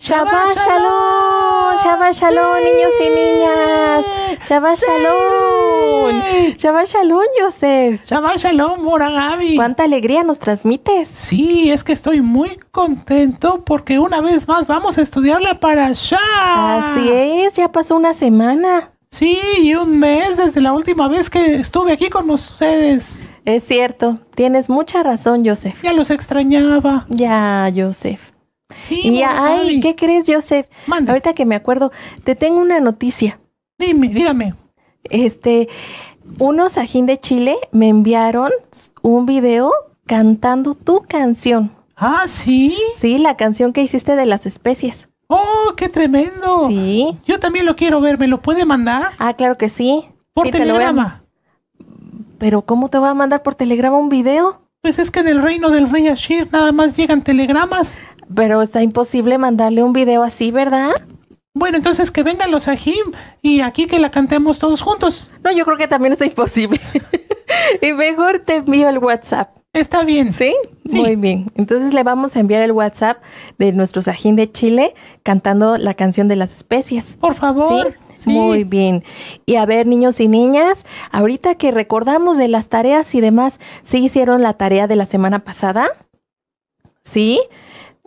Shabbat Shalom, Shabbat Shalom, niños y niñas. Shabbat Shalom. Shabbat Shalom, Joseph. Shabbat Shalom, Mora Gaby. Cuánta alegría nos transmites. Sí, es que estoy muy contento porque una vez más vamos a estudiar la Parashá. Así es, ya pasó una semana. Sí, y un mes desde la última vez que estuve aquí con ustedes. Es cierto, tienes mucha razón, Joseph. Ya los extrañaba. Ya, Joseph. Sí, Y ay, Gaby. ¿qué crees, Joseph? Mande. Ahorita que me acuerdo, te tengo una noticia. Dime, dígame. Este, unos ajín de Chile me enviaron un video cantando tu canción. Ah, sí. Sí, la canción que hiciste de las especies. Oh, qué tremendo. Sí. Yo también lo quiero ver. ¿Me lo puede mandar? Ah, claro que sí. Por Sí, te telegrama. Pero ¿cómo te voy a mandar por telegrama un video? Pues es que en el reino del rey Ashir nada más llegan telegramas. Pero está imposible mandarle un video así, ¿verdad? Bueno, entonces que vengan los Ajim y aquí que la cantemos todos juntos. No, yo creo que también está imposible. y mejor te envío el WhatsApp. Está bien. ¿Sí? Sí. Muy bien. Entonces le vamos a enviar el WhatsApp de nuestro Sajín de Chile cantando la canción de las especies. Por favor. ¿Sí? Muy bien. Y a ver, niños y niñas, ahorita que recordamos de las tareas y demás, ¿sí hicieron la tarea de la semana pasada? ¿Sí?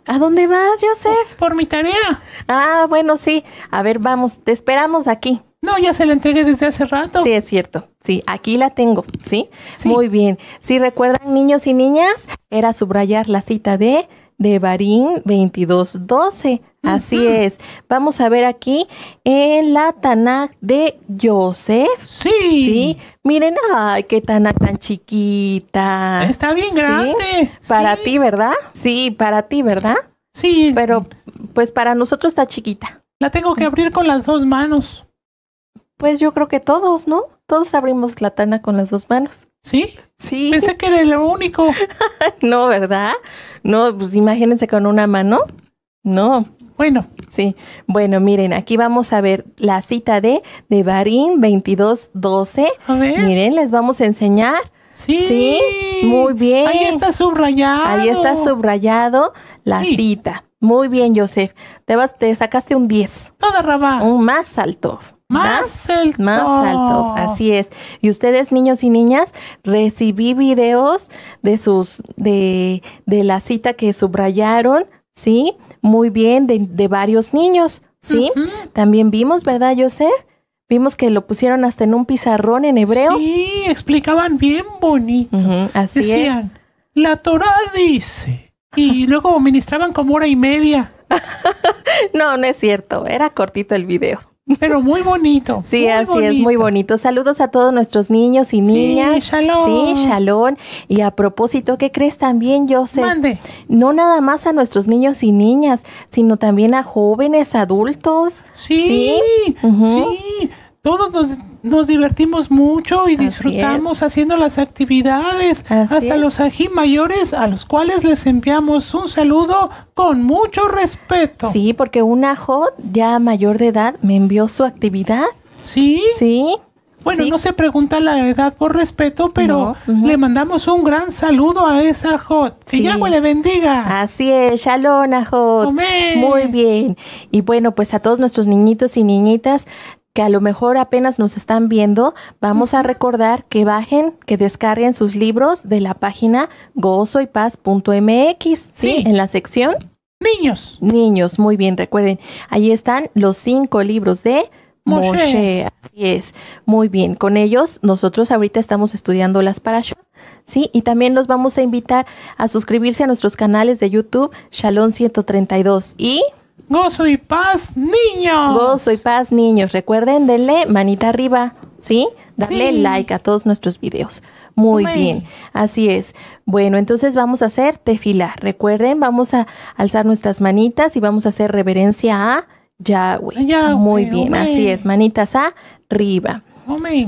¿A dónde vas, Joseph? Por mi tarea. Ah, bueno, sí. A ver, vamos, te esperamos aquí. No, ya se la entregué desde hace rato. Sí, es cierto. Sí, aquí la tengo, ¿sí? Sí. Muy bien. Si recuerdan, niños y niñas, era subrayar la cita de de Barín 2212. Así es. Vamos a ver aquí en la Tanakh de Joseph. Sí. Sí. Miren, ay, qué Tanakh tan chiquita. Está bien Sí. grande. Para Sí. ti, ¿verdad? Sí, para ti, ¿verdad? Sí. Pero pues para nosotros está chiquita. La tengo que abrir con las dos manos. Pues yo creo que todos, ¿no? Todos abrimos la Tana con las dos manos. ¿Sí? Sí. Pensé que era lo único. No, ¿verdad? No, pues imagínense con una mano. No, Bueno, sí. Bueno, miren, aquí vamos a ver la cita de de Barín 2212. a ver. Miren, les vamos a enseñar. Sí. Sí, muy bien. Ahí está subrayado. Ahí está subrayado la Sí. cita. Muy bien, Joseph. Te vas, te sacaste un 10, Toda raba. un más alto. Más alto. Más alto, así es. Y ustedes, niños y niñas, recibí videos de sus, de, de la cita que subrayaron, ¿sí? Muy bien, de, de varios niños, ¿sí? También vimos, ¿verdad, Joseph? Vimos que lo pusieron hasta en un pizarrón en hebreo. Sí, explicaban bien bonito. Así es. Decían, la Torah dice. Y luego ministraban como hora y media. No, no es cierto. Era cortito el video. Pero muy bonito. Sí, muy así es, muy bonito. Saludos a todos nuestros niños y Sí, niñas. shalom. Sí, shalom. Y a propósito, ¿qué crees también, Joseph? Mande. No nada más a nuestros niños y niñas, sino también a jóvenes, adultos. Sí, sí. Todos nos, nos divertimos mucho y Así disfrutamos haciendo las actividades. Así hasta es. los ají mayores a los cuales les enviamos un saludo con mucho respeto. Sí, porque una hot ya mayor de edad me envió su actividad. Sí. Sí. Bueno, sí. no se pregunta la edad por respeto, pero No, le mandamos un gran saludo a esa hot. Que Sí. Yahweh le bendiga. Así es, shalom. Amén. Muy bien. Y bueno, pues a todos nuestros niñitos y niñitas que a lo mejor apenas nos están viendo, vamos a recordar que bajen, que descarguen sus libros de la página gozoypaz.mx, ¿sí? Sí. En la sección Niños. Niños, muy bien, recuerden, ahí están los cinco libros de Moshe. Moshe. Así es, muy bien. Con ellos, nosotros ahorita estamos estudiando las parashot, ¿sí? Y también los vamos a invitar a suscribirse a nuestros canales de YouTube, Shalom 132 y Gozo y paz, niños. Gozo y Paz, niños. Recuerden, denle manita arriba, ¿sí? Darle Sí. like a todos nuestros videos. Muy Amén. bien, así es. Bueno, entonces vamos a hacer tefila. Recuerden, vamos a alzar nuestras manitas y vamos a hacer reverencia a Yahweh. Yahweh, Muy bien, amén. así es. Manitas arriba.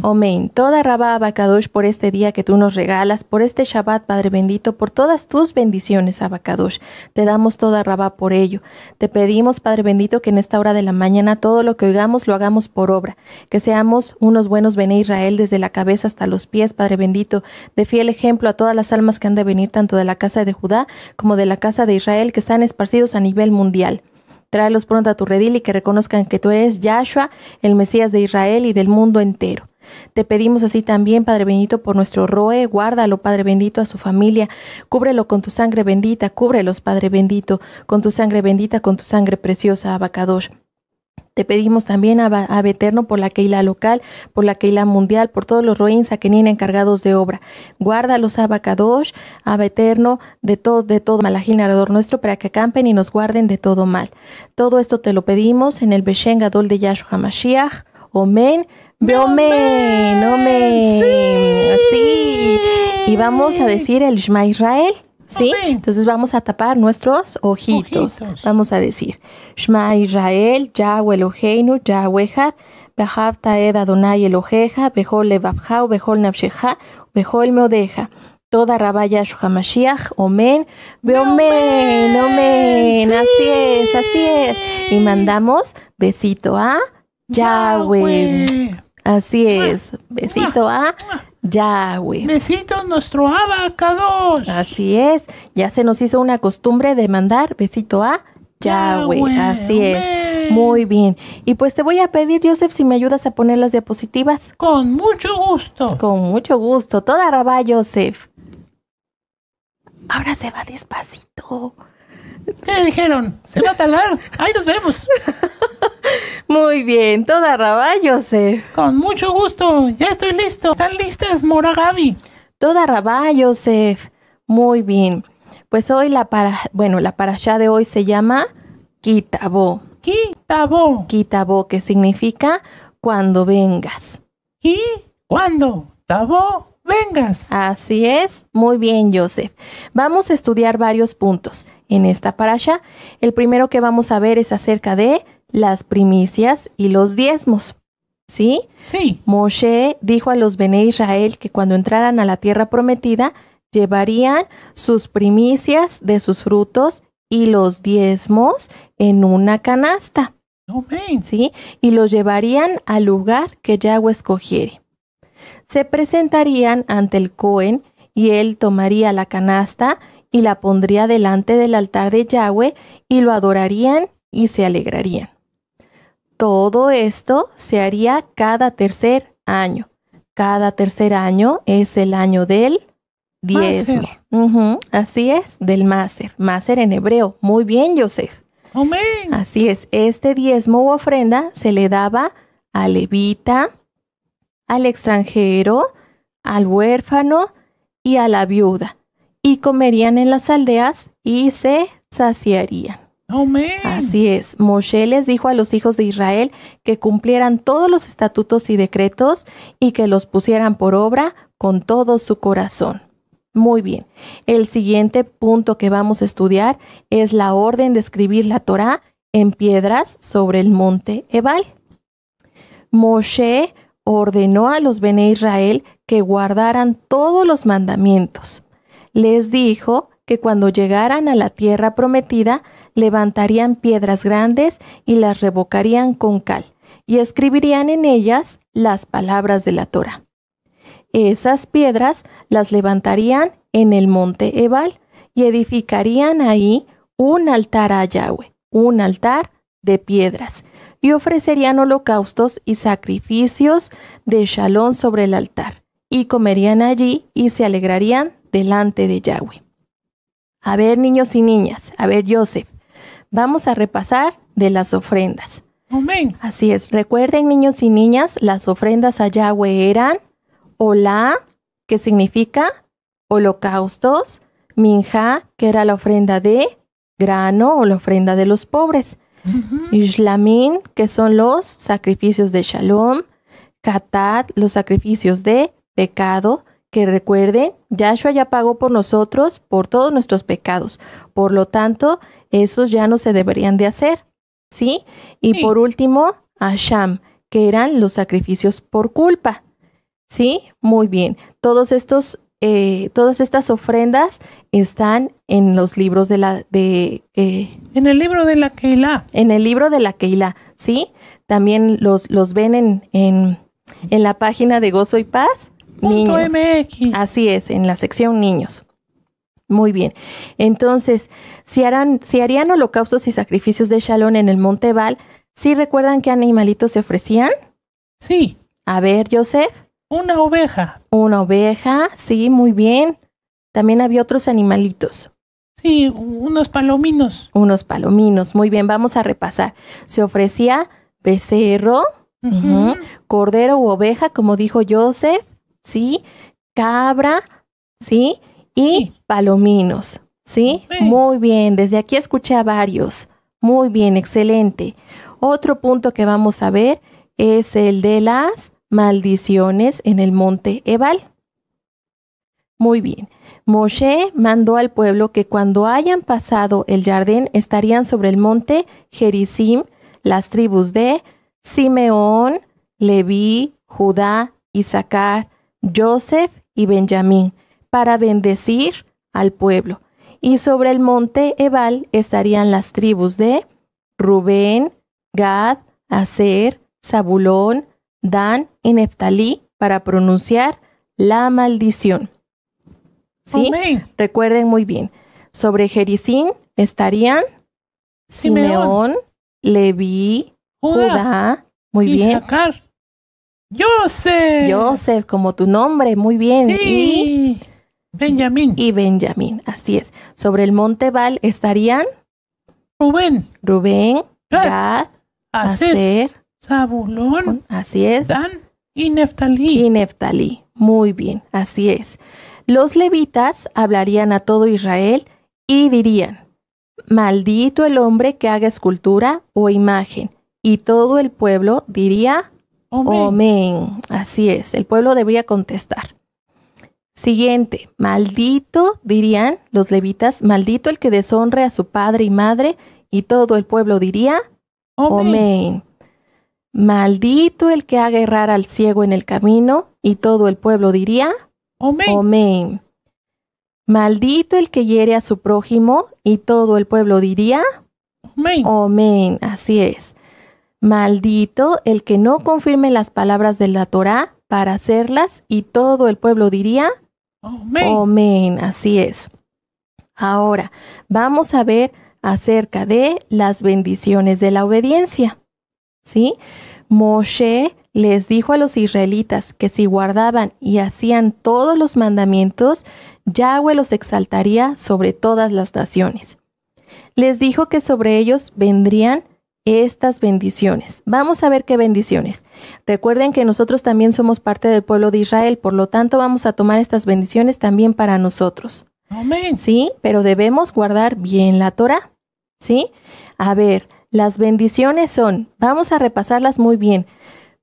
Amén. Toda Rabá Abacadosh por este día que tú nos regalas, por este Shabbat, Padre bendito, por todas tus bendiciones, Abacadosh. Te damos toda Rabá por ello. Te pedimos, Padre bendito, que en esta hora de la mañana todo lo que oigamos lo hagamos por obra. Que seamos unos buenos Bene Israel desde la cabeza hasta los pies, Padre bendito. De fiel ejemplo a todas las almas que han de venir tanto de la casa de Judá como de la casa de Israel que están esparcidos a nivel mundial. Tráelos pronto a tu redil y que reconozcan que tú eres Yahshua, el Mesías de Israel y del mundo entero. Te pedimos así también, Padre bendito, por nuestro Roe, guárdalo, Padre bendito, a su familia, cúbrelo con tu sangre bendita, cúbrelos, Padre bendito, con tu sangre bendita, con tu sangre preciosa, Abacadosh. Te pedimos también, a Eterno, por la Keila local, por la Keila mundial, por todos los Roins Akenin encargados de obra. Guárdalos, Abacadosh, Abba Eterno, de todo, de todo malajín alrededor nuestro, para que acampen y nos guarden de todo mal. Todo esto te lo pedimos en el Beshen Gadol de Yahshua HaMashiach. Omen. Omen. Omen. Sí. Y vamos a decir el Shema Israel. ¿Sí? Entonces vamos a tapar nuestros ojitos. Vamos a decir, Shema Israel, Yahweh Eloheinu, Yahweh Had, Behavta Ed Adonai Eloheja, Behol Levavja, Behol Nafsheja, Behol Meodeja. Toda Rabaya Mashiach, Omen, Beomen, Omen. Así es, así es. Y mandamos besito a Yahweh. Así es. Besito a Yahweh. Besito nuestro abacados. Así es. Ya se nos hizo una costumbre de mandar besito a Yahweh. Así es. Muy bien. Y pues te voy a pedir, Joseph, si me ayudas a poner las diapositivas. Con mucho gusto. Con mucho gusto. Toda raba, Joseph. Ahora se va despacito. ¿Qué dijeron? ¿Se va a talar? Ahí nos vemos. Muy bien, toda raba, Joseph. Con mucho gusto, ya estoy listo. ¿Están listas, Moragabi? Toda raba, Joseph. Muy bien. Pues hoy la para, bueno, la parasha de hoy se llama Kitabo. Kitabo. Kitabo, que significa cuando vengas. ¿Y cuando? Tabo, vengas. Así es. Muy bien, Joseph. Vamos a estudiar varios puntos en esta parasha. El primero que vamos a ver es acerca de las primicias y los diezmos. ¿Sí? Sí. Moshe dijo a los Bene Israel que cuando entraran a la tierra prometida, llevarían sus primicias de sus frutos y los diezmos en una canasta. ¿Sí? Y los llevarían al lugar que Yahweh escogiere. Se presentarían ante el Cohen y él tomaría la canasta y la pondría delante del altar de Yahweh y lo adorarían y se alegrarían. Todo esto se haría cada tercer año. Cada tercer año es el año del diezmo. así es, del Maser. Maser en hebreo. Muy bien, Joseph. Amén. Así es, este diezmo u ofrenda se le daba al levita, al extranjero, al huérfano y a la viuda. Y comerían en las aldeas y se saciarían. Así es. Moshe les dijo a los hijos de Israel que cumplieran todos los estatutos y decretos y que los pusieran por obra con todo su corazón. Muy bien. El siguiente punto que vamos a estudiar es la orden de escribir la Torá en piedras sobre el monte Ebal. Moshe ordenó a los Bene Israel que guardaran todos los mandamientos. Les dijo que cuando llegaran a la tierra prometida levantarían piedras grandes y las revocarían con cal, y escribirían en ellas las palabras de la Torah. Esas piedras las levantarían en el monte Ebal y edificarían ahí un altar a Yahweh, un altar de piedras, y ofrecerían holocaustos y sacrificios de shalom sobre el altar, y comerían allí y se alegrarían delante de Yahweh. A ver, niños y niñas, a ver, Joseph, Vamos a repasar de las ofrendas. Amén. Así es. Recuerden, niños y niñas, las ofrendas a Yahweh eran Hola, que significa holocaustos, Minja, que era la ofrenda de grano o la ofrenda de los pobres, uh que son los sacrificios de Shalom, Katat, los sacrificios de pecado, que recuerden, Yahshua ya pagó por nosotros por todos nuestros pecados. Por lo tanto, esos ya no se deberían de hacer, ¿sí? Y por último, Asham, que eran los sacrificios por culpa, ¿sí? Muy bien. Todos estos, eh, todas estas ofrendas están en los libros de la, de... Eh, en el libro de la Keilah. En el libro de la Keilah, ¿sí? También los, los ven en, en, en la página de Gozo y Paz. Niños. MX. Así es, en la sección niños. Muy bien. Entonces, si, harán, si harían holocaustos y sacrificios de Shalom en el monte Ebal, ¿sí recuerdan qué animalitos se ofrecían? Sí, A ver, Joseph. Una oveja. Una oveja, sí, muy bien. También había otros animalitos, Sí, unos palominos. unos palominos. Muy bien, vamos a repasar. Se ofrecía becerro, cordero u oveja, como dijo Joseph, ¿sí? Cabra, ¿sí? Y Sí. palominos, ¿sí? Ok. Muy bien, desde aquí escuché a varios. Muy bien, excelente. Otro punto que vamos a ver es el de las maldiciones en el monte Ebal. Muy bien. Moshe mandó al pueblo que cuando hayan pasado el Jardín estarían sobre el monte Gerizim las tribus de Simeón, Leví, Judá, Isaacar, Joseph y Benjamín para bendecir al pueblo. Y sobre el monte Ebal estarían las tribus de Rubén, Gad, Aser, Zabulón, Dan y Neftalí para pronunciar la maldición. ¿Sí? Amén. Recuerden muy bien. Sobre Jericín estarían Simeón. Simeón, Leví, Judá. Judá, muy bien. Isaacar. Joseph. Joseph, como tu nombre, muy bien. Y, Sí. Benjamín. y Benjamín, así es. Sobre el monte Val estarían Rubén. Rubén, Gad, Gad, Aser. Zabulón. así es, Dan y Neftalí. y Neftalí. Muy bien, así es. Los levitas hablarían a todo Israel y dirían, maldito el hombre que haga escultura o imagen. Y todo el pueblo diría, Amén. Amén. Así es, el pueblo debería contestar. Siguiente, maldito, dirían los levitas, maldito el que deshonre a su padre y madre, y todo el pueblo diría, Amén. Maldito el que haga errar al ciego en el camino, y todo el pueblo diría, Amén. Amén. Maldito el que hiere a su prójimo, y todo el pueblo diría, Amén. Amén, así es. Maldito el que no confirme las palabras de la Torá para hacerlas y todo el pueblo diría, Amén. Amén, así es. Ahora, vamos a ver acerca de las bendiciones de la obediencia. ¿Sí? Moshe les dijo a los israelitas que si guardaban y hacían todos los mandamientos, Yahweh los exaltaría sobre todas las naciones. Les dijo que sobre ellos vendrían estas bendiciones. Vamos a ver qué bendiciones. Recuerden que nosotros también somos parte del pueblo de Israel, por lo tanto vamos a tomar estas bendiciones también para nosotros. Amén. ¿Sí? Pero debemos guardar bien la Torah. ¿Sí? A ver, las bendiciones son, vamos a repasarlas muy bien,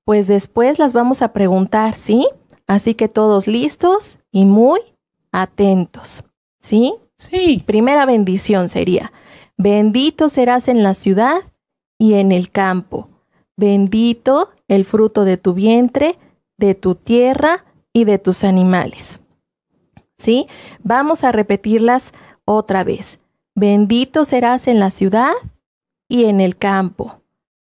pues después las vamos a preguntar, ¿sí? Así que todos listos y muy atentos. ¿Sí? Sí. Primera bendición sería, bendito serás en la ciudad y en el campo. Bendito el fruto de tu vientre, de tu tierra y de tus animales. ¿Sí? Vamos a repetirlas otra vez. Bendito serás en la ciudad y en el campo.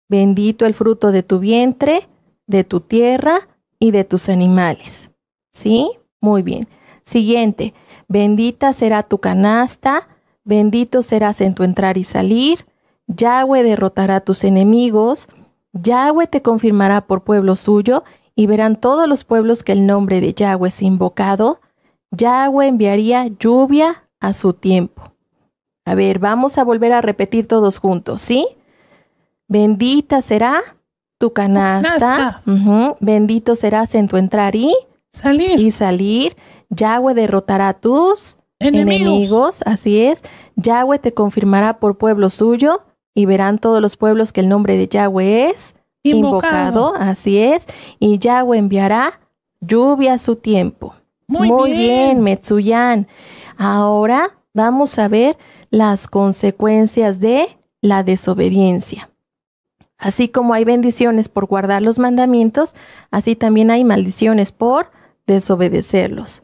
Bendito el fruto de tu vientre, de tu tierra y de tus animales. ¿Sí? Muy bien. Siguiente. Bendita será tu canasta, bendito serás en tu entrar y salir. Yahweh derrotará a tus enemigos. Yahweh te confirmará por pueblo suyo y verán todos los pueblos que el nombre de Yahweh es invocado. Yahweh enviaría lluvia a su tiempo. A ver, vamos a volver a repetir todos juntos, ¿sí? Bendita será tu canasta. Bendito serás en tu entrar y, Salir. y salir. Yahweh derrotará a tus Enemigos. enemigos. Así es. Yahweh te confirmará por pueblo suyo y verán todos los pueblos que el nombre de Yahweh es invocado. Así es. Y Yahweh enviará lluvia a su tiempo. Muy, bien, Metsuyan. Ahora vamos a ver las consecuencias de la desobediencia. Así como hay bendiciones por guardar los mandamientos, así también hay maldiciones por desobedecerlos.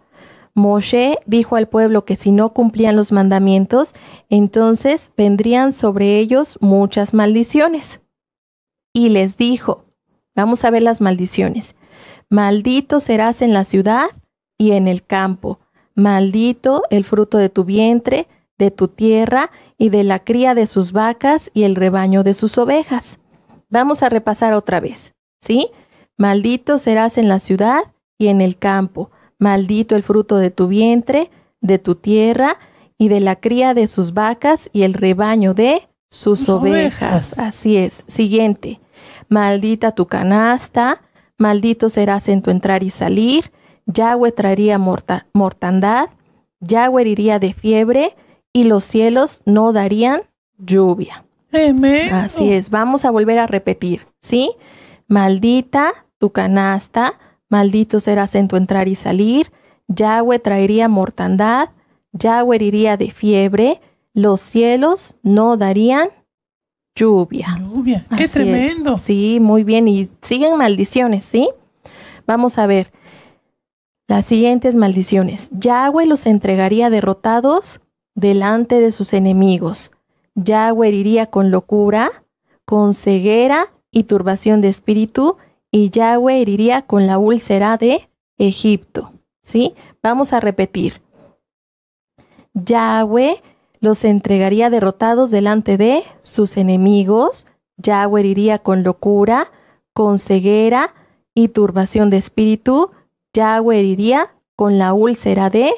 Moshe dijo al pueblo que si no cumplían los mandamientos, entonces vendrían sobre ellos muchas maldiciones. Y les dijo, vamos a ver las maldiciones. Maldito serás en la ciudad y en el campo. Maldito el fruto de tu vientre, de tu tierra y de la cría de sus vacas y el rebaño de sus ovejas. Vamos a repasar otra vez, ¿sí? Maldito serás en la ciudad y en el campo. Maldito el fruto de tu vientre, de tu tierra y de la cría de sus vacas y el rebaño de sus ovejas. ovejas. Así es. Siguiente. Maldita tu canasta, maldito serás en tu entrar y salir. Yahweh traería mortandad, Yahweh iría de fiebre y los cielos no darían lluvia. Así es, vamos a volver a repetir, ¿sí? Maldita tu canasta, maldito serás en tu entrar y salir, Yahweh traería mortandad, Yahweh iría de fiebre, los cielos no darían lluvia. Lluvia, qué tremendo. Sí, muy bien, y siguen maldiciones, ¿sí? Vamos a ver. Las siguientes maldiciones. Yahweh los entregaría derrotados delante de sus enemigos. Yahweh iría con locura, con ceguera y turbación de espíritu, y Yahweh heriría con la úlcera de Egipto. ¿Sí? Vamos a repetir. Yahweh los entregaría derrotados delante de sus enemigos. Yahweh iría con locura, con ceguera y turbación de espíritu, Yahweh iría con la úlcera de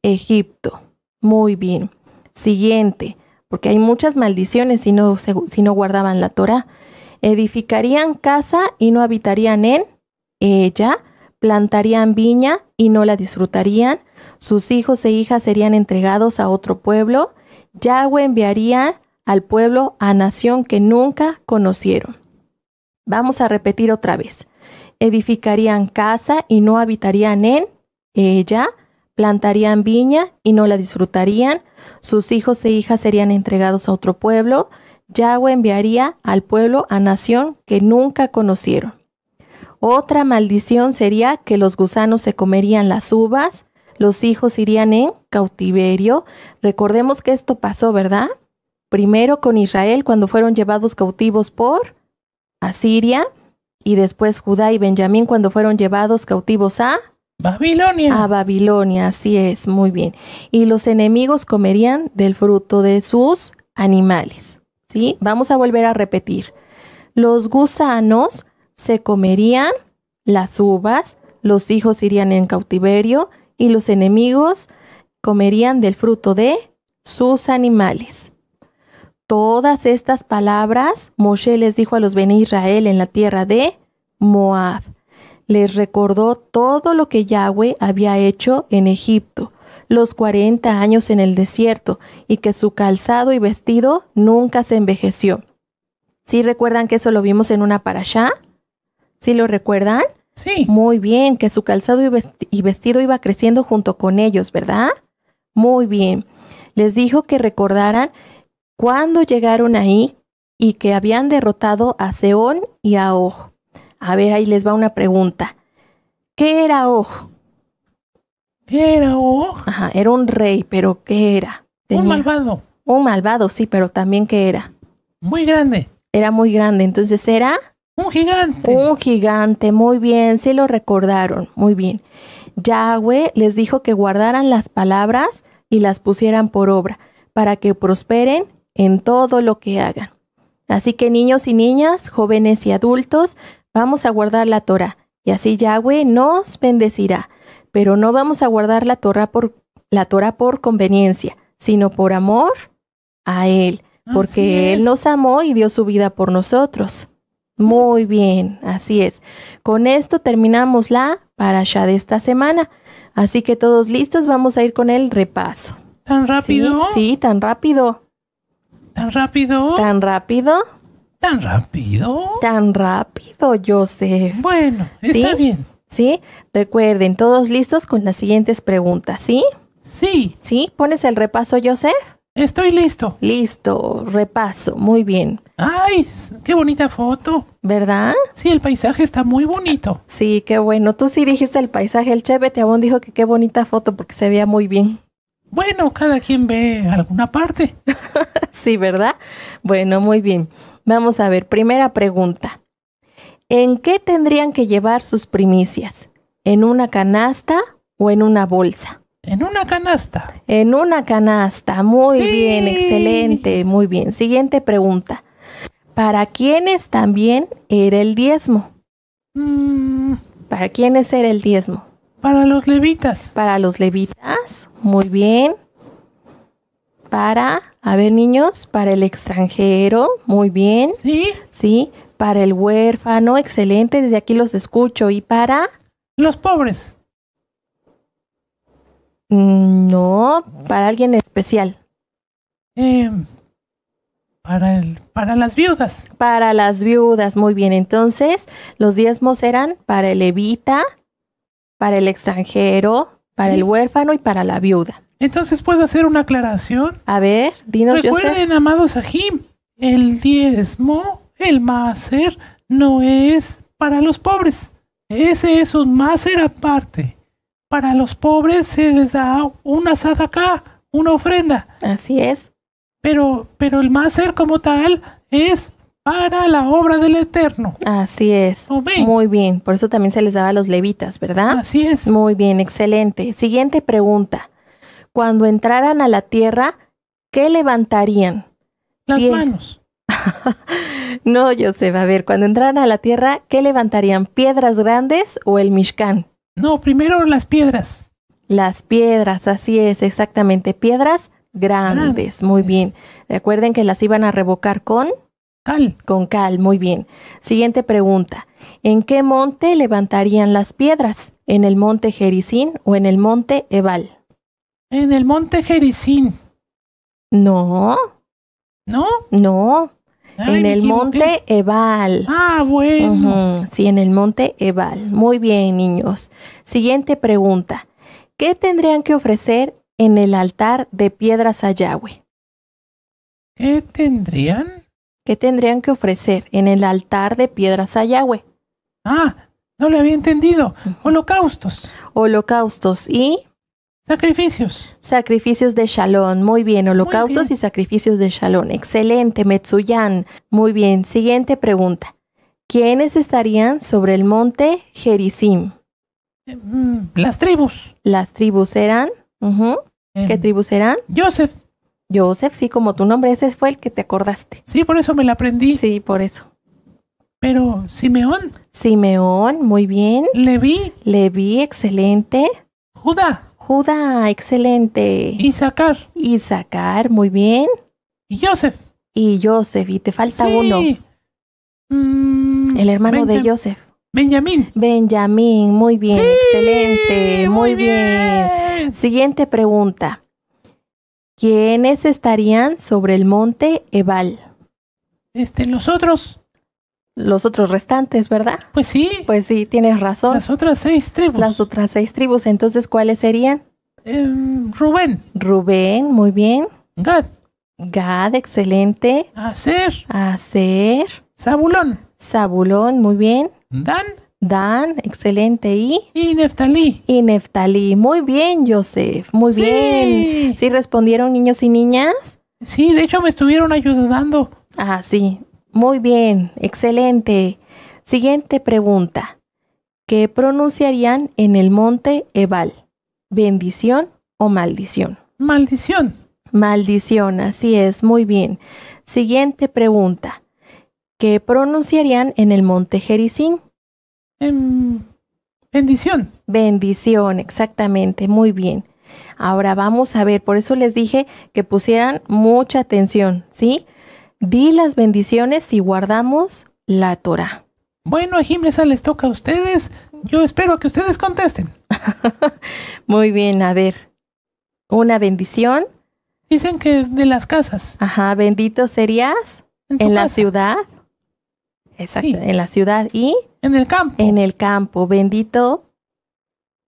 Egipto. Muy bien. Siguiente, porque hay muchas maldiciones si no, si no guardaban la Torah. Edificarían casa y no habitarían en ella, plantarían viña y no la disfrutarían, sus hijos e hijas serían entregados a otro pueblo, Yahweh enviaría al pueblo a nación que nunca conocieron. Vamos a repetir otra vez edificarían casa y no habitarían en ella, plantarían viña y no la disfrutarían, sus hijos e hijas serían entregados a otro pueblo, Yahweh enviaría al pueblo a nación que nunca conocieron. Otra maldición sería que los gusanos se comerían las uvas, los hijos irían en cautiverio. Recordemos que esto pasó, ¿verdad? Primero con Israel cuando fueron llevados cautivos por Asiria, y después Judá y Benjamín cuando fueron llevados cautivos a Babilonia. A Babilonia, así es, muy bien. Y los enemigos comerían del fruto de sus animales. ¿Sí? Vamos a volver a repetir. Los gusanos se comerían las uvas, los hijos irían en cautiverio y los enemigos comerían del fruto de sus animales. Todas estas palabras Moshe les dijo a los Ben Israel en la tierra de Moab. Les recordó todo lo que Yahweh había hecho en Egipto, los cuarenta años en el desierto, y que su calzado y vestido nunca se envejeció. ¿Sí recuerdan que eso lo vimos en una parashá? ¿Sí lo recuerdan? Sí. Muy bien, que su calzado y vestido iba creciendo junto con ellos, ¿verdad? Muy bien. Les dijo que recordaran cuando llegaron ahí y que habían derrotado a Seón y a Og. A ver, ahí les va una pregunta. ¿Qué era Og? ¿Qué era Og? Ajá, era un rey, pero ¿qué era? un malvado. Un malvado, sí, pero también ¿qué era? Muy grande. Era muy grande, entonces era... Un gigante. Un gigante, muy bien, sí lo recordaron, muy bien. Yahweh les dijo que guardaran las palabras y las pusieran por obra, para que prosperen en todo lo que hagan. Así que niños y niñas, jóvenes y adultos, vamos a guardar la Torah y así Yahweh nos bendecirá. Pero no vamos a guardar la Torah por, la Torah por conveniencia, sino por amor a Él, porque Él nos amó y dio su vida por nosotros. Muy bien, así es. Con esto terminamos la parasha de esta semana. Así que todos listos, vamos a ir con el repaso. ¿Tan rápido? sí tan rápido. ¿Tan rápido? ¿Tan rápido? ¿Tan rápido? Tan rápido, Joseph. Bueno, está bien. ¿Sí? Recuerden, todos listos con las siguientes preguntas, ¿sí? Sí. ¿Sí? ¿Pones el repaso, Joseph? Estoy listo. Listo, repaso, muy bien. ¡Ay! ¡Qué bonita foto! ¿Verdad? Sí, el paisaje está muy bonito. Sí, qué bueno. Tú sí dijiste el paisaje. El Cheve Teabón dijo que qué bonita foto porque se veía muy bien. Bueno, cada quien ve alguna parte. sí, ¿verdad? Bueno, muy bien. Vamos a ver, primera pregunta. ¿En qué tendrían que llevar sus primicias? ¿En una canasta o en una bolsa? En una canasta. En una canasta. Muy Sí. bien, excelente, muy bien. Siguiente pregunta. ¿Para quiénes también era el diezmo? Mm, ¿Para quiénes era el diezmo? para los levitas. Para los levitas. Muy bien. Para, a ver niños, para el extranjero. Muy bien. Sí. Sí. Para el huérfano. Excelente. Desde aquí los escucho. ¿Y para? Los pobres. Mm, No, para alguien especial. Eh, para, el, para las viudas. Para las viudas, muy bien. Entonces, los diezmos eran para el levita, para el extranjero, para Sí. el huérfano y para la viuda. Entonces puedo hacer una aclaración. A ver, dinos, Joseph. Recuerden, amados Ajim, el diezmo, el máser, no es para los pobres. Ese es un máser aparte. Para los pobres se les da una sadaka, una ofrenda. Así es. Pero, pero el máser como tal es para la obra del Eterno. Así es. Amén. Muy bien. Por eso también se les daba a los levitas, ¿verdad? Así es. Muy bien, excelente. Siguiente pregunta. Cuando entraran a la tierra, ¿qué levantarían? Las manos. No, Joseph, a ver, cuando entraran a la tierra, ¿qué levantarían? ¿Piedras grandes o el Mishkan? No, primero las piedras. Las piedras, así es, exactamente. Piedras grandes, Grandes. muy bien. Recuerden que las iban a revocar con, Cal. con cal, muy bien. Siguiente pregunta. ¿En qué monte levantarían las piedras? ¿En el monte Gerizín o en el monte Ebal? En el monte Jericín. No, ¿No? no, Ay, en el monte Ebal. Ah, bueno. Sí, en el monte Ebal. Muy bien, niños. Siguiente pregunta. ¿Qué tendrían que ofrecer en el altar de piedras a Yahweh? ¿Qué tendrían? ¿Qué tendrían que ofrecer en el altar de piedras a Yahweh? Ah, no le había entendido. Holocaustos, Holocaustos y sacrificios. sacrificios de Shalom. Muy bien, holocaustos bien. y sacrificios de Shalom. Excelente, Metsuyan. Muy bien. Siguiente pregunta. ¿Quiénes estarían sobre el monte Gerizim? Mm, Las tribus. Las tribus eran. ujú, ¿Qué Em, tribus eran? Joseph. Joseph, sí, como tu nombre, ese fue el que te acordaste. Sí, por eso me la aprendí. Sí, por eso. Pero Simeón, Simeón, muy bien. Leví, Leví, excelente. Judá, Judá, excelente. Isaacar Isaacar, muy bien. y Joseph. Y Joseph, y te falta Sí. uno. Mm, El hermano de Joseph. Benjamín. Benjamín, muy bien, Sí, excelente, muy bien. Siguiente pregunta. ¿Quiénes estarían sobre el monte Ebal? Este, los otros, Los otros restantes, ¿verdad? pues sí, Pues sí, tienes razón. las otras seis tribus. Las otras seis tribus, entonces, ¿cuáles serían? Em, Rubén, Rubén, muy bien. Gad, Gad, excelente. Aser, Aser, Zabulón, Zabulón, muy bien. Dan Dan, excelente. Y, y Neftalí. y Neftalí, muy bien, Joseph, muy Sí. bien. ¿Sí respondieron niños y niñas? Sí, de hecho me estuvieron ayudando. Ah, sí, muy bien, excelente. Siguiente pregunta. ¿Qué pronunciarían en el monte Ebal? ¿Bendición o maldición? Maldición. Maldición, así es, muy bien. Siguiente pregunta. ¿Qué pronunciarían en el monte Gerizim? Em, bendición. Bendición, exactamente, muy bien. Ahora vamos a ver, por eso les dije que pusieran mucha atención, ¿sí? Di las bendiciones si guardamos la Torah. Bueno, a Jimresa les toca a ustedes. Yo espero que ustedes contesten. Muy bien, a ver. Una bendición. Dicen que de las casas. Ajá, bendito serías en la ciudad. Exacto, Sí. en la ciudad y En el campo. en el campo. Bendito,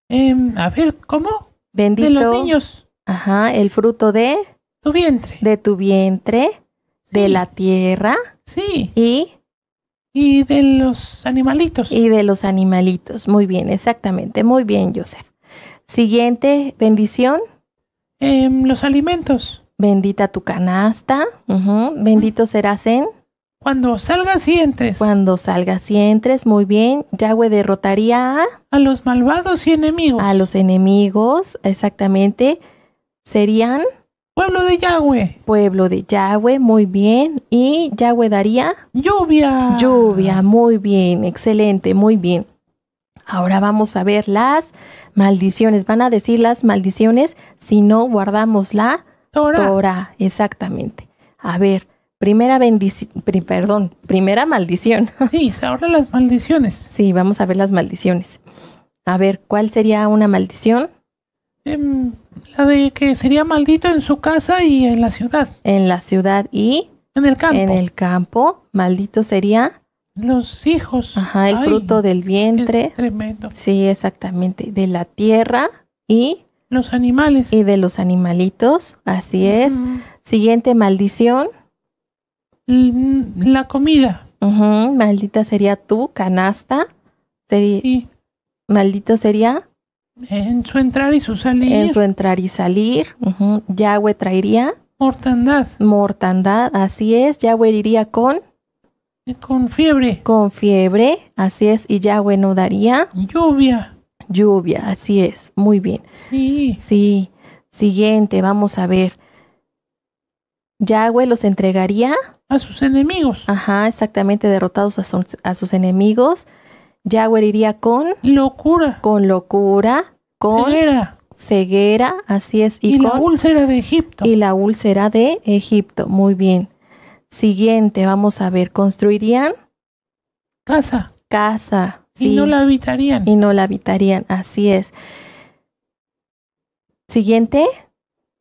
Em, a ver, ¿cómo? bendito. De los niños. Ajá, el fruto de, Tu vientre. de tu vientre, de la tierra Sí. y, Y de los animalitos. y de los animalitos. Muy bien, exactamente. Muy bien, Joseph. Siguiente bendición. Em, los alimentos. Bendita tu canasta. Bendito serás en Cuando salgas y entres. Cuando salgas y entres, muy bien. Yahweh derrotaría a, A los malvados y enemigos. a los enemigos, exactamente. Serían Pueblo de Yahweh. pueblo de Yahweh, muy bien. Y Yahweh daría Lluvia. lluvia, muy bien, excelente, muy bien. Ahora vamos a ver las maldiciones. Van a decir las maldiciones si no guardamos la Torah. Torah, exactamente. A ver, primera bendición, perdón, primera maldición. Sí, ahora las maldiciones. Sí, vamos a ver las maldiciones. A ver, ¿cuál sería una maldición? Em, la de que sería maldito en su casa y en la ciudad. En la ciudad y En el campo. en el campo. Maldito sería, Los hijos. ajá, el Ay, fruto del vientre. Tremendo. Sí, exactamente. De la tierra y, Los animales. y de los animalitos. Así es. Mm, Siguiente maldición. l- La comida. Maldita sería tu canasta. Sería, Sí. maldito sería En su entrar y su salir. en su entrar y salir. Yahweh traería Mortandad. mortandad. Así es. Yahweh iría con, Con fiebre. con fiebre. Así es. Y Yahweh no daría Lluvia. lluvia. Así es. Muy bien. Sí. Sí. Siguiente. Vamos a ver. Yahweh los entregaría. A sus enemigos. Ajá, exactamente. Derrotados a, a sus enemigos. Yahweh iría con, Locura. con locura, con Ceguera. ceguera. Así es. Y, Y, la úlcera de Egipto. y la úlcera de Egipto. Muy bien. Siguiente, vamos a ver, construirían Casa. casa. Y sí, no la habitarían. y no la habitarían. Así es. Siguiente,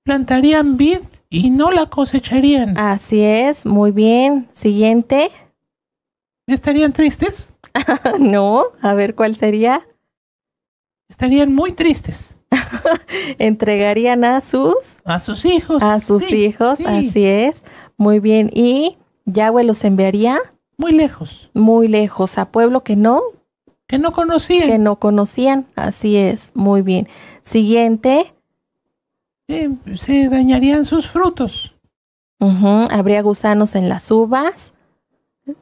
Plantarían vid y no la cosecharían. así es. Muy bien. Siguiente, ¿Estarían tristes? no. A ver cuál sería. Estarían muy tristes. Entregarían a sus A sus hijos. a sus Sí, hijos. sí. Así es. Muy bien. Y Yahweh los enviaría Muy lejos. muy lejos a pueblo que no Que no conocían. que no conocían. Así es. Muy bien. Siguiente. Eh, se dañarían sus frutos. Habría gusanos en las uvas.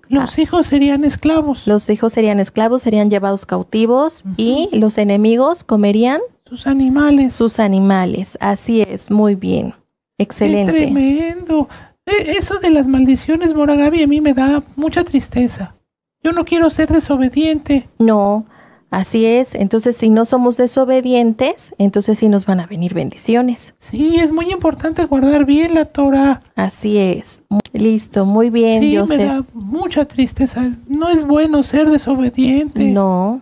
Los hijos serían esclavos. Los hijos serían esclavos, serían llevados cautivos y los enemigos comerían sus animales. sus animales. Así es, muy bien. Qué Excelente. tremendo. Eh, Eso de las maldiciones, Moragabi, a mí me da mucha tristeza. Yo no quiero ser desobediente. No, así es. Entonces, si no somos desobedientes, entonces sí nos van a venir bendiciones. Sí, es muy importante guardar bien la Torah. Así es. Listo, muy bien, Sí, me Joseph. da mucha tristeza. No es bueno ser desobediente. No,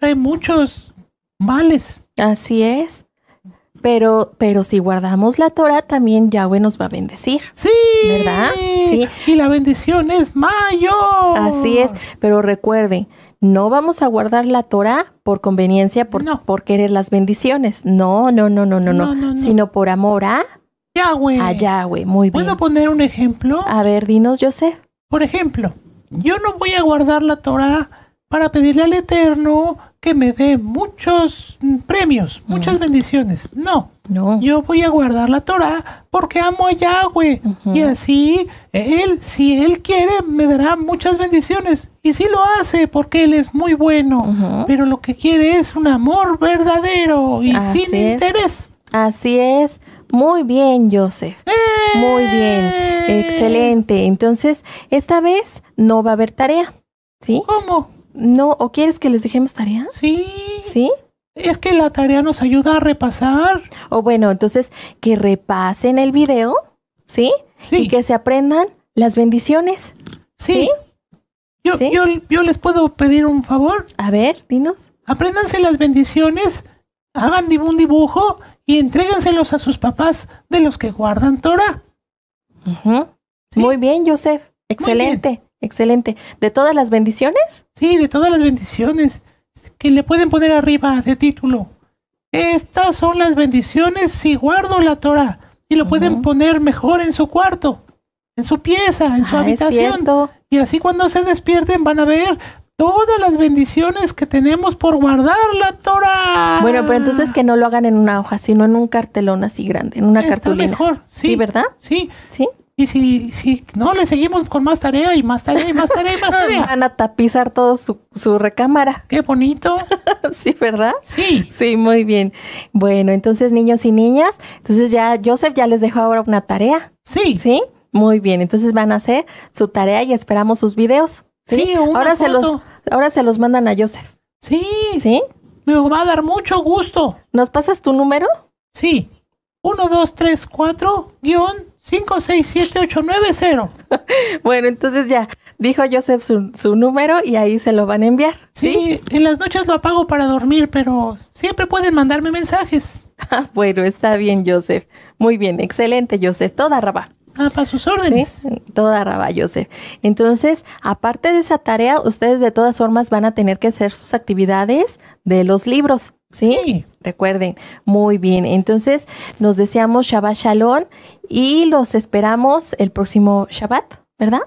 Trae muchos males. así es. Pero, pero si guardamos la Torah, también Yahweh nos va a bendecir. Sí. ¿Verdad? Sí. Y la bendición es mayor. Así es, pero recuerden, no vamos a guardar la Torah por conveniencia, por, No. por querer las bendiciones. No, no, no, no, no, no, No, no, no. sino por amor a, Yahweh. a Yahweh. Muy bien. ¿Puedo poner un ejemplo? A ver, dinos, Joseph. Por ejemplo, yo no voy a guardar la Torah para pedirle al Eterno que me dé muchos mm, premios, muchas Mm. bendiciones. No, No. yo voy a guardar la Torah porque amo a Yahweh. Y así, Él, si Él quiere, me dará muchas bendiciones. Y sí lo hace porque Él es muy bueno. Pero lo que quiere es un amor verdadero y Así sin es. interés. Así es. Muy bien, Joseph. Muy bien. ¡Eh! Excelente. Entonces, esta vez no va a haber tarea. ¿Sí? ¿Cómo? No, ¿o quieres que les dejemos tarea? Sí. ¿Sí? Es que la tarea nos ayuda a repasar. O bueno, entonces que repasen el video, ¿sí? Sí. Y que se aprendan las bendiciones. Sí. ¿Sí? Yo, ¿Sí? yo, yo les puedo pedir un favor. A ver, dinos. Apréndanse las bendiciones, hagan un dibujo y entréguenselos a sus papás de los que guardan Torah. Muy bien, Joseph. Excelente, excelente. ¿De todas las bendiciones? Sí, de todas las bendiciones que le pueden poner arriba de título. Estas son las bendiciones si guardo la Torah. Y lo pueden poner mejor en su cuarto, en su pieza, en su Ah, habitación. Y así cuando se despierten van a ver todas las bendiciones que tenemos por guardar la Torah. Bueno, pero entonces que no lo hagan en una hoja, sino en un cartelón así grande, en una Está cartulina. mejor, Sí, sí. ¿verdad? Sí, Sí. Y si, si no, le seguimos con más tarea y más tarea y más tarea y más tarea. Van a tapizar todo su, su recámara. Qué bonito. sí, ¿verdad? Sí. Sí, muy bien. Bueno, entonces niños y niñas, entonces ya Joseph ya les dejó ahora una tarea. Sí. ¿Sí? Muy bien, entonces van a hacer su tarea y esperamos sus videos. Sí, Sí, una ahora se los ahora se los mandan a Joseph. Sí. ¿Sí? Me va a dar mucho gusto. ¿Nos pasas tu número? Sí. 1, 2, 3, 4, guion 5, 6, 7, 8, 9, 0. Bueno, entonces ya dijo Joseph su, su número y ahí se lo van a enviar. ¿Sí? Sí, en las noches lo apago para dormir, pero siempre pueden mandarme mensajes. Ah, bueno, está bien, Joseph. Muy bien, excelente, Joseph. Toda raba. Ah, para sus ¿Sí? órdenes. Toda raba, Joseph. Entonces, aparte de esa tarea, ustedes de todas formas van a tener que hacer sus actividades de los libros. ¿Sí? Sí. Recuerden, muy bien. Entonces, nos deseamos Shabbat Shalom y los esperamos el próximo Shabbat, ¿verdad?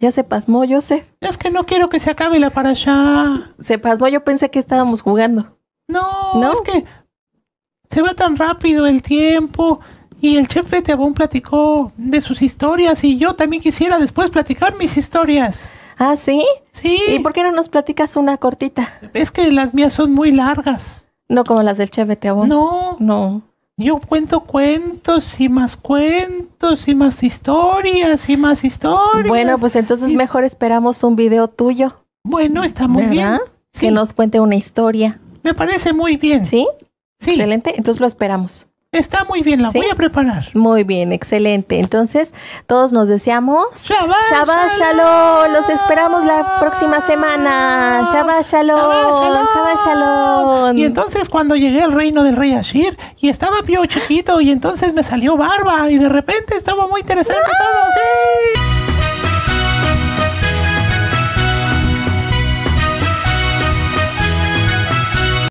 Ya se pasmó, Joseph. Es que no quiero que se acabe la parasha. Se pasmó, yo pensé que estábamos jugando. No, ¿No? es que se va tan rápido el tiempo. Y el chef Betebón platicó de sus historias y yo también quisiera después platicar mis historias. Ah, ¿sí? Sí, ¿Y por qué no nos platicas una cortita? es que las mías son muy largas. No como las del Chef Beteabón. No, No. yo cuento cuentos y más cuentos y más historias y más historias. Bueno, pues entonces Y- mejor esperamos un video tuyo, Bueno, está muy bien. Sí, Que nos cuente una historia. me parece muy bien. ¿Sí? Sí, Excelente. Entonces lo esperamos. Está muy bien, la ¿Sí? voy a preparar. Muy bien, excelente. Entonces, todos nos deseamos. Shabbat, Shabbat Shalom. Los esperamos la próxima semana. Shabbat Shalom. Shabbat Shabbat Shalom. Y entonces cuando llegué al reino del rey Ashir y estaba yo chiquito y entonces me salió barba y de repente estaba muy interesante todo. Sí.